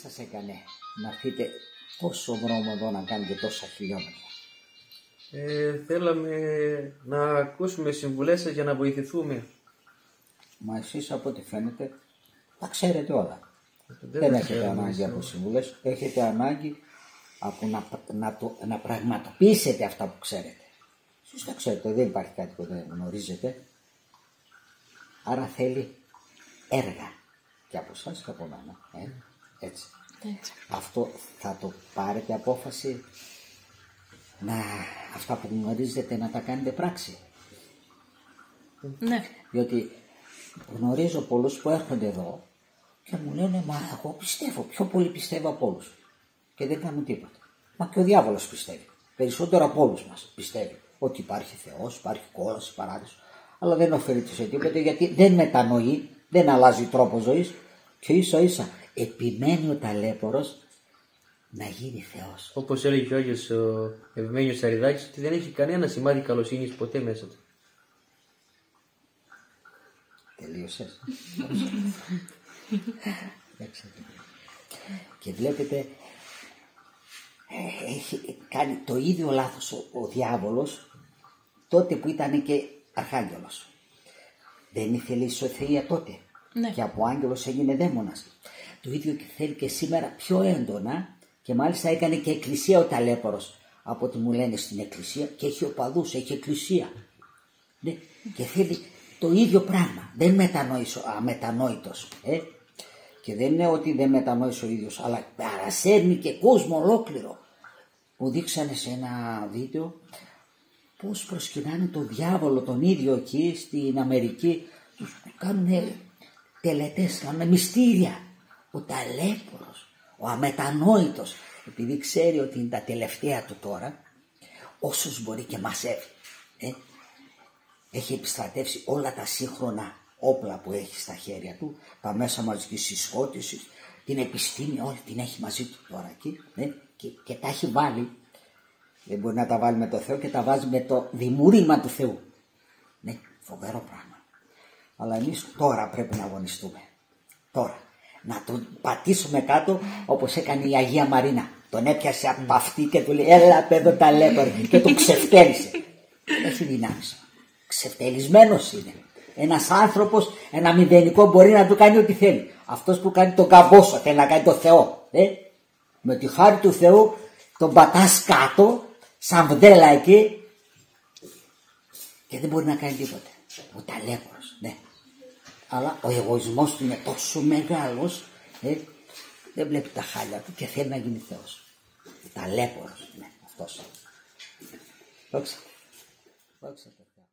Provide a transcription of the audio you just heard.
σας έκανε να έρθετε τόσο δρόμο εδώ να κάνετε τόσα χιλιόμετρα; Ε, θέλαμε να ακούσουμε συμβουλές σας για να βοηθηθούμε. Μα εσείς από ό,τι φαίνεται τα ξέρετε όλα. Δεν Δεν τα έχετε ξέρουμε, ανάγκη εμείς. από συμβουλές, έχετε ανάγκη από να, να, το, να πραγματοποιήσετε αυτά που ξέρετε. Εσείς τα ξέρετε, δεν υπάρχει κάτι που δεν γνωρίζετε. Άρα θέλει έργα και από εσάς και από μένα. Ε; Έτσι. Έτσι. Αυτό θα το πάρετε απόφαση να αυτά που γνωρίζετε να τα κάνετε πράξη. Ναι. Διότι γνωρίζω πολλούς που έρχονται εδώ και μου λένε μα εγώ πιστεύω, πιο πολύ πιστεύω από όλους. Και δεν κάνουν τίποτα. Μα και ο διάβολος πιστεύει. Περισσότερο από όλους μας πιστεύει ότι υπάρχει Θεός, υπάρχει κόλαση, παράδεισος. Αλλά δεν ωφελείται σε τίποτα γιατί δεν μετανοεί, δεν αλλάζει τρόπο ζωής και ίσα ίσα επιμένει ο ταλέπορος να γίνει Θεός. Όπως έλεγε και ο Άγιος ο Ευμένιος Σαριδάκης ότι δεν έχει κανένα σημάδι καλοσύνης ποτέ μέσα του. Τελείωσες. Εντάξει. και βλέπετε ε, έχει κάνει το ίδιο λάθος ο, ο διάβολος τότε που ήταν και αρχάγγελος. Δεν ήθελε η σωθεία τότε. Ναι. Και από άγγελος έγινε δαίμονας. Το ίδιο και θέλει και σήμερα πιο έντονα και μάλιστα έκανε και εκκλησία ο ταλέπορος από ό,τι μου λένε στην εκκλησία και έχει οπαδούς, έχει εκκλησία. Ναι, και θέλει το ίδιο πράγμα. Δεν μετανόησε, αμετανόητος. Ε; Και δεν είναι ότι δεν μετανόησε ο ίδιος, αλλά παρασέρνει και κόσμο ολόκληρο. Μου δείξανε σε ένα βίντεο πώς προσκυνάνε τον διάβολο τον ίδιο εκεί στην Αμερική. Τους κάνουν τελετές, κάνουν μυστήρια. Ο ταλέπορος, ο αμετανόητος, επειδή ξέρει ότι είναι τα τελευταία του τώρα, όσους μπορεί και μαζεύει. Ε; έχει επιστρατεύσει όλα τα σύγχρονα όπλα που έχει στα χέρια του, τα μέσα μαζικής συσκότησης, την επιστήμη όλη την έχει μαζί του τώρα εκεί ε, και, και τα έχει βάλει. Δεν μπορεί να τα βάλει με το Θεό και τα βάζει με το δημιούργημα του Θεού. Ναι, φοβερό πράγμα. Αλλά εμείς τώρα πρέπει να αγωνιστούμε. Τώρα. Να τον πατήσουμε κάτω όπως έκανε η Αγία Μαρίνα. Τον έπιασε από αυτή και του λέει έλα παιδό ταλέπορ και τον ξεφτέλισε. Έχει δυνάμεις. Ξεφτελισμένος είναι. Ένας άνθρωπος, ένα μηδενικό μπορεί να του κάνει ό,τι θέλει. Αυτός που κάνει τον καμπόσο θέλει να κάνει τον Θεό. Ε; Με τη χάρη του Θεού τον πατάς κάτω σαν βδέλα εκεί και δεν μπορεί να κάνει τίποτα. Ο ταλέπορος, ναι. Αλλά ο εγωισμός του είναι τόσο μεγάλος, ε, δεν βλέπει τα χάλια του και θέλει να γίνει Θεός. Ταλέπορος, ναι, αυτός. Δόξα. Δόξα. τω Θεώ.